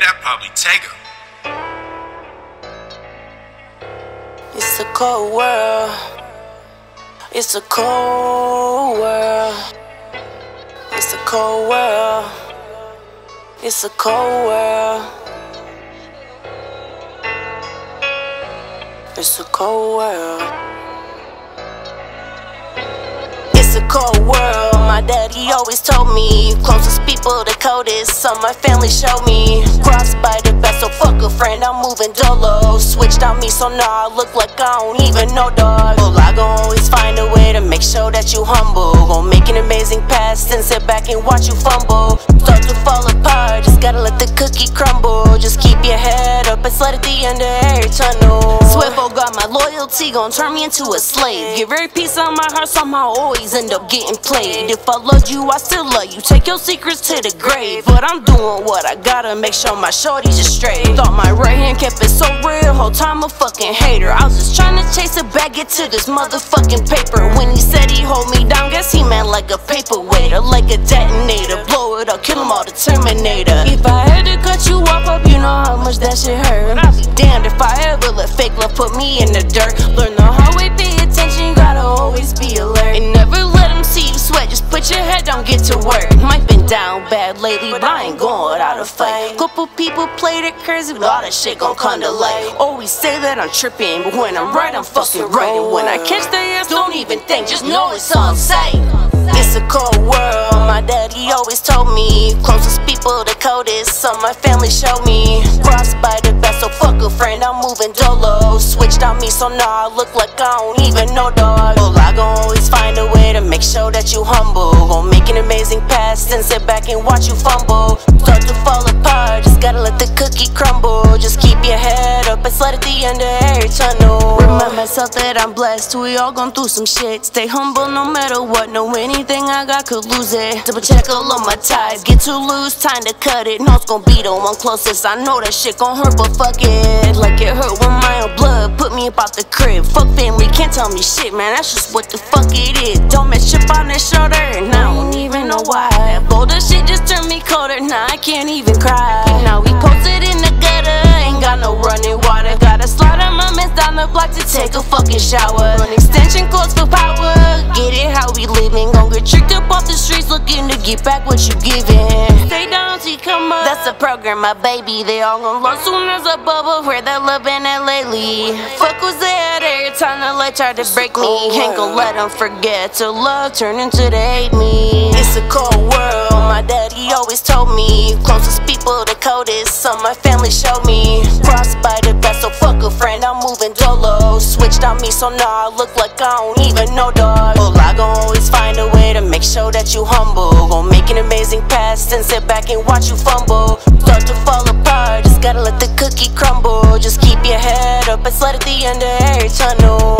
That probably take her. It's a cold world. It's a cold world. It's a cold world. It's a cold world. It's a cold world. It's a cold world. My daddy always told me, closest people, the coldest. Some my family showed me. Crossed by the best, so fuck a friend. I'm moving dolo. Switched on me, so now I look like I don't even know dog. Well, I gon' always find a way to make sure that you humble. Gon' make an amazing past and sit back and watch you fumble. Start to fall apart, just gotta let the cookie crumble. Just keep your head up and slide at the end of every tunnel. Loyalty, gon' turn me into a slave. Give every piece of my heart, somehow always end up getting played. If I loved you, I still love you. Take your secrets to the grave. But I'm doing what I gotta make sure my shorties are straight. Thought my right hand kept it so real, whole time a fucking hater. I was just trying to chase a bag, get to this motherfucking paper. When he said he hold me down, guess he meant like a paperweight or like a detonator. Blow it up, kill him all, the Terminator. If I had to cut you much that shit hurt. Damned if I ever let fake love put me in the dirt. Learn the hard way, pay attention, gotta always be alert. And never let them see you sweat, just put your head down, get to work. Might been down bad lately, but I ain't going without a fight. Couple people played it crazy, but all that shit gon' come to light. Always say that I'm tripping, but when I'm right, I'm fucking right. And when I catch the ass, don't even think, just know it's on sight. It's a cold world, my daddy always told me. Closest people, the coldest, some my family showed me. Crossed by the best, so fuck a friend, I'm moving dolo. Switched on me, so now I look like I don't even know dog. Well, I gon' always find a way to make sure that you humble. Gon' make an amazing pass, and sit back and watch you fumble. Start to fall apart, just gotta let the cookie crumble. Just keep your head up and slide at the end of every tunnel. Remind myself that I'm blessed, we all gone through some shit. Stay humble no matter what, know anything I got could lose it. Double check all of my ties, get too loose, time to cut it. No, it's gon' be the one closest. I know that shit gon' hurt, but fuck it. Like it hurt when my own blood put me up about the crib. Fuck family, can't tell me shit, man. That's just what the fuck it is. Don't mess chip on that shoulder, and I don't even know why. That bolder shit just turned me colder, now I can't even cry. Now we posted in take a fucking shower. Run extension cords for power, get it how we living. Gon' get tricked up off the streets looking to get back what you giving. Stay down till come up. That's the program, my baby. They all gon' love soon as a bubble. Where that love been at lately? Fuck was that every time the light tried to break me. Ain't gon' let them forget till love turn into they hate me. It's a cold world, my daddy always told me. Closest people, the coldest. Some my family showed me. so nah, look like I don't even know dog. Well, I gon' always find a way to make sure that you humble. Gon' make an amazing past and sit back and watch you fumble. Start to fall apart, just gotta let the cookie crumble. Just keep your head up, it's light at the end of every tunnel.